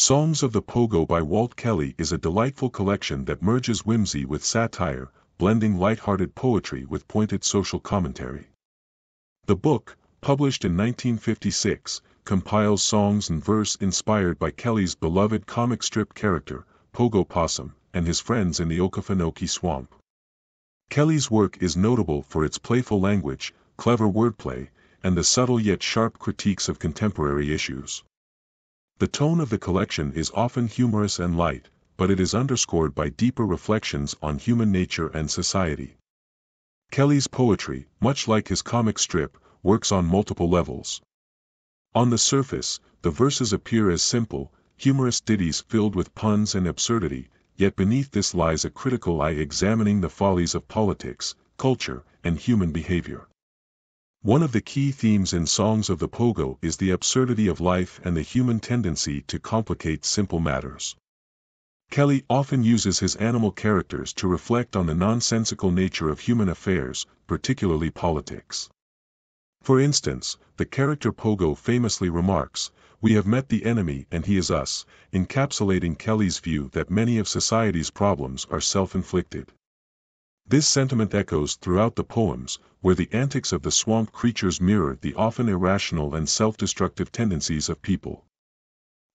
Songs of the Pogo by Walt Kelly is a delightful collection that merges whimsy with satire, blending light-hearted poetry with pointed social commentary. The book, published in 1956, compiles songs and verse inspired by Kelly's beloved comic strip character, Pogo Possum, and his friends in the Okefenokee Swamp. Kelly's work is notable for its playful language, clever wordplay, and the subtle yet sharp critiques of contemporary issues. The tone of the collection is often humorous and light, but it is underscored by deeper reflections on human nature and society. Kelly's poetry, much like his comic strip, works on multiple levels. On the surface, the verses appear as simple, humorous ditties filled with puns and absurdity, yet beneath this lies a critical eye examining the follies of politics, culture, and human behavior. One of the key themes in Songs of the Pogo is the absurdity of life and the human tendency to complicate simple matters. Kelly often uses his animal characters to reflect on the nonsensical nature of human affairs, particularly politics. For instance, the character Pogo famously remarks, We have met the enemy and he is us, encapsulating Kelly's view that many of society's problems are self-inflicted. This sentiment echoes throughout the poems, where the antics of the swamp creatures mirror the often irrational and self-destructive tendencies of people.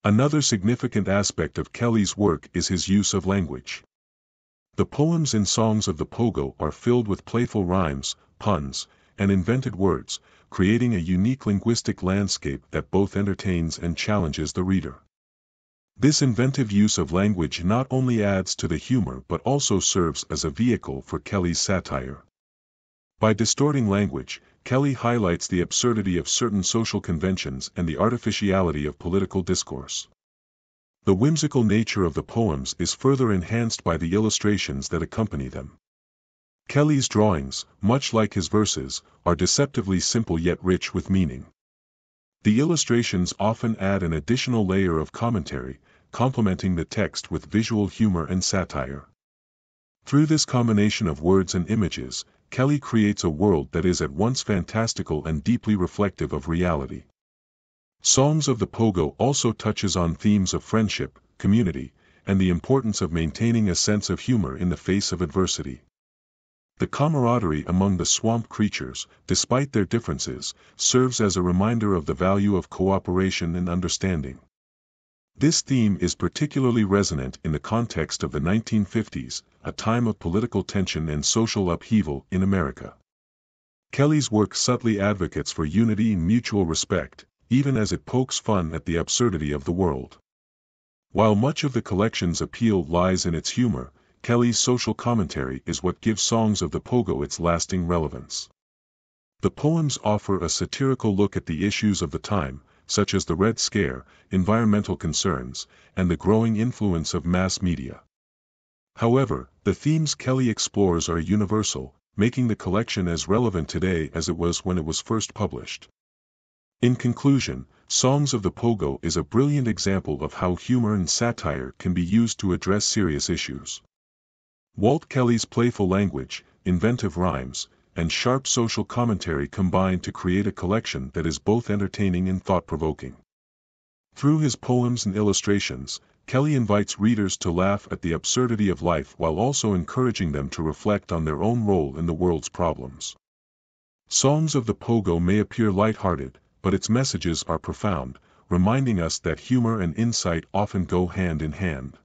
Another significant aspect of Kelly's work is his use of language. The poems and songs of the Pogo are filled with playful rhymes, puns, and invented words, creating a unique linguistic landscape that both entertains and challenges the reader. This inventive use of language not only adds to the humor but also serves as a vehicle for Kelly's satire. By distorting language, Kelly highlights the absurdity of certain social conventions and the artificiality of political discourse. The whimsical nature of the poems is further enhanced by the illustrations that accompany them. Kelly's drawings, much like his verses, are deceptively simple yet rich with meaning. The illustrations often add an additional layer of commentary, complementing the text with visual humor and satire. Through this combination of words and images, Kelly creates a world that is at once fantastical and deeply reflective of reality. Songs of the Pogo also touches on themes of friendship, community, and the importance of maintaining a sense of humor in the face of adversity. The camaraderie among the swamp creatures, despite their differences, serves as a reminder of the value of cooperation and understanding. This theme is particularly resonant in the context of the 1950s, a time of political tension and social upheaval in America. Kelly's work subtly advocates for unity and mutual respect, even as it pokes fun at the absurdity of the world. While much of the collection's appeal lies in its humor, Kelly's social commentary is what gives Songs of the Pogo its lasting relevance. The poems offer a satirical look at the issues of the time, such as the Red Scare, environmental concerns, and the growing influence of mass media. However, the themes Kelly explores are universal, making the collection as relevant today as it was when it was first published. In conclusion, Songs of the Pogo is a brilliant example of how humor and satire can be used to address serious issues. Walt Kelly's playful language, inventive rhymes, and sharp social commentary combine to create a collection that is both entertaining and thought-provoking. Through his poems and illustrations, Kelly invites readers to laugh at the absurdity of life while also encouraging them to reflect on their own role in the world's problems. Songs of the Pogo may appear light-hearted, but its messages are profound, reminding us that humor and insight often go hand in hand.